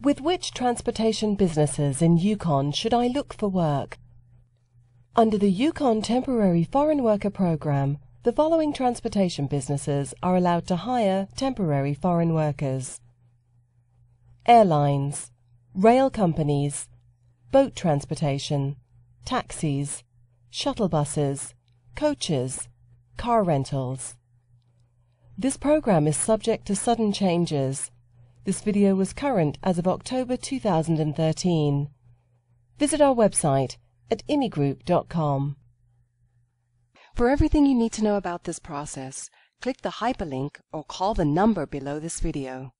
With which transportation businesses in Yukon should I look for work? Under the Yukon Temporary Foreign Worker Program, the following transportation businesses are allowed to hire temporary foreign workers. Airlines, rail companies, boat transportation, taxis, shuttle buses, coaches, car rentals. This program is subject to sudden changes. This video was current as of October 2013. Visit our website at immigroup.com. For everything you need to know about this process, click the hyperlink or call the number below this video.